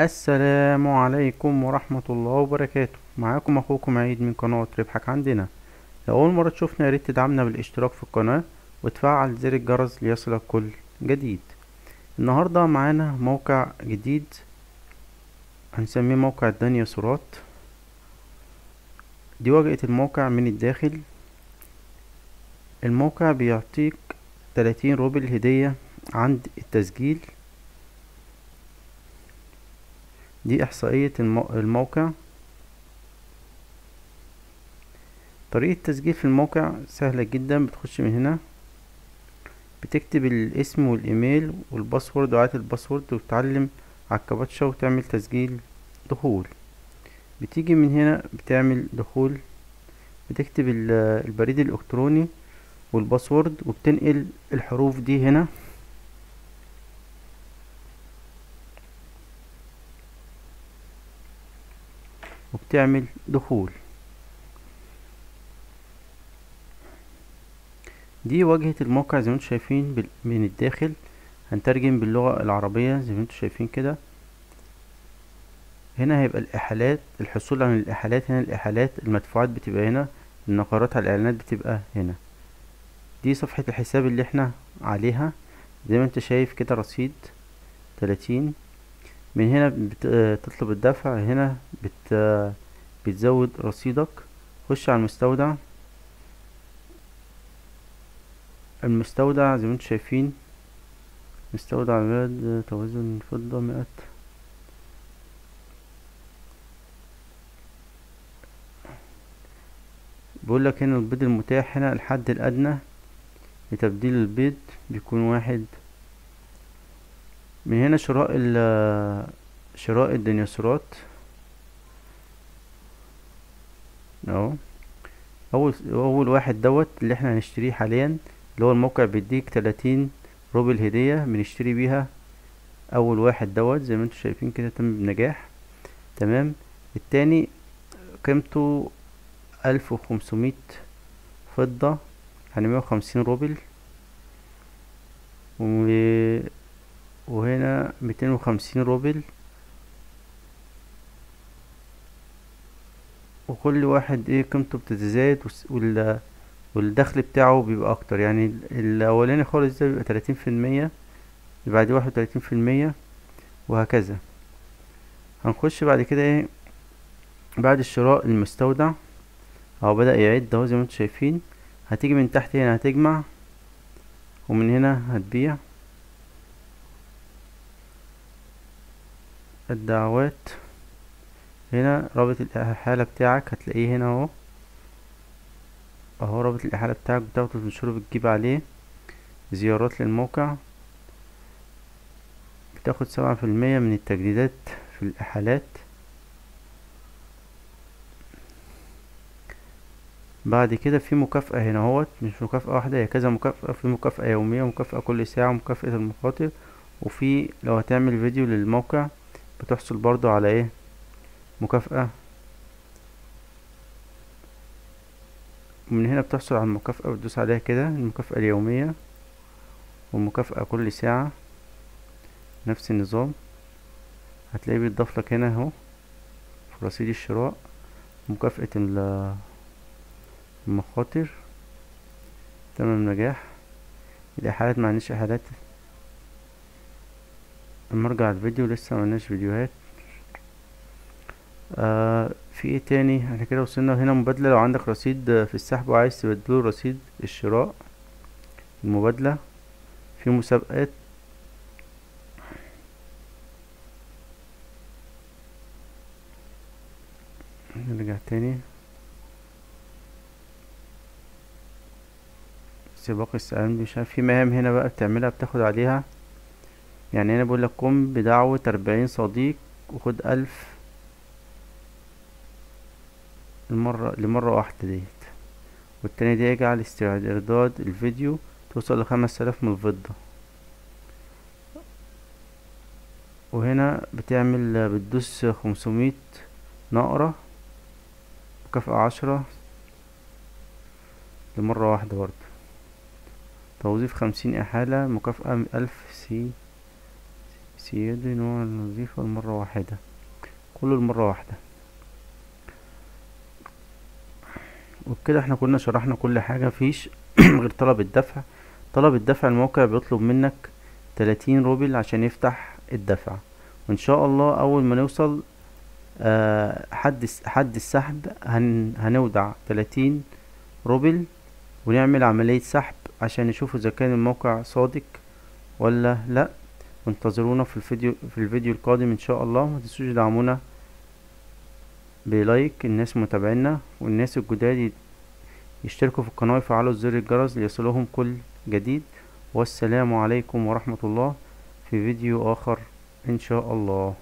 السلام عليكم ورحمة الله وبركاته. معاكم أخوكم عيد من قناة ربحك عندنا. لو أول مرة تشوفنا ياريت تدعمنا بالاشتراك في القناة وتفعل زر الجرس ليصلك كل جديد. النهاردة معانا موقع جديد. هنسميه موقع الديناصورات دي واجهة الموقع من الداخل. الموقع بيعطيك تلاتين روبل هدية عند التسجيل. دي إحصائية المو... الموقع. طريقة التسجيل في الموقع سهلة جدا بتخش من هنا. بتكتب الاسم وال email وال password وإعادة ال password وتتعلم على الكابتشا وتعمل تسجيل دخول. بتيجي من هنا بتعمل دخول. بتكتب البريد الإلكتروني والباسورد وبتنقل الحروف دي هنا. وبتعمل دخول. دي واجهة الموقع زي ما أنتم شايفين من الداخل. هنترجم باللغة العربية زي ما أنتم شايفين كده. هنا هيبقى الإحالات الحصول على الإحالات هنا الإحالات المدفوعات بتبقى هنا النقرات على الإعلانات بتبقى هنا. دي صفحة الحساب اللي إحنا عليها. زي ما انت شايف كده رصيد تلاتين. من هنا بتطلب الدفع هنا بت بتزود رصيدك. خش على المستودع. المستودع زي ما أنتم شايفين. مستودع البلد توازن فضة مئة. بيقول لك هنا البيض المتاح هنا الحد الأدنى. لتبديل البيض بيكون واحد. من هنا شراء شراء الديناصورات. أهو. أول أول واحد دوت اللي إحنا هنشتريه حاليا اللي هو الموقع بيديك تلاتين روبل هدية بنشتري بيها أول واحد دوت زي ما أنتم شايفين كده تم بنجاح. تمام. التاني قيمته ألف وخمسمية فضة يعني مية وخمسين روبل. و وهنا ميتين وخمسين روبل. وكل واحد إيه قيمته بتتزايد وال والدخل بتاعه بيبقى أكتر. يعني الأولاني خالص ده بيبقى تلاتين في المية بعديه واحد وتلاتين في المية وهكذا. هنخش بعد كده إيه بعد الشراء المستودع. أهو بدأ يعد أهو زي ما أنتم شايفين. هتيجي من تحت هنا هتجمع ومن هنا هتبيع. الدعوات. هنا رابط الإحالة بتاعك هتلاقيه هنا أهو. أهو رابط الإحالة بتاعك بتاخده تنشره بتجيب عليه زيارات للموقع. بتاخد سبعة في المية من التجديدات في الإحالات. بعد كده في مكافأة هنا أهوت. مش مكافأة واحدة هي كذا مكافأة. في مكافأة يومية ومكافأة كل ساعة ومكافأة المخاطر. وفي لو هتعمل فيديو للموقع بتحصل برضو على إيه؟ مكافأة. من هنا بتحصل على المكافأة بتدوس عليها كده المكافأة اليومية والمكافأة كل ساعة نفس النظام. هتلاقيه بيتضاف لك هنا أهو في رصيد الشراء مكافأة المخاطر تمام نجاح. الإحالات معنيش إحالات. مرجع الفيديو لسه ملناش فيديوهات. آه في إيه تاني؟ إحنا كده وصلنا هنا مبادلة. لو عندك رصيد في السحب وعايز تبدله رصيد الشراء المبادلة. في مسابقات. نرجع تاني. سباق السلام مش عارف في مهام هنا بقى بتعملها بتاخد عليها. يعني هنا بقول لك قم بدعوة أربعين صديق وخد ألف المرة لمرة واحدة ديت. والتانية دي اجعل استعداد الفيديو توصل لخمس آلاف من الفضة. وهنا بتعمل بتدوس خمسمية نقرة مكافأة عشرة لمرة واحدة برضه. توظيف خمسين إحالة مكافأة ألف سي. سيادي نوع الوظيفة المرة واحدة. كله المرة واحدة. وبكده إحنا كنا شرحنا كل حاجة. مفيش غير طلب الدفع. طلب الدفع الموقع بيطلب منك تلاتين روبل عشان يفتح الدفع. وإن شاء الله أول ما نوصل آه حد حد السحب هن هنودع تلاتين روبل ونعمل عملية سحب عشان نشوف إذا كان الموقع صادق ولا لأ. وانتظرونا في الفيديو في الفيديو القادم إن شاء الله. ما تنسوش تدعمونا ب like الناس متابعينا والناس الجداد يشتركوا في القناة ويفعلوا زر الجرس ليصلهم كل جديد. والسلام عليكم ورحمة الله في فيديو آخر إن شاء الله.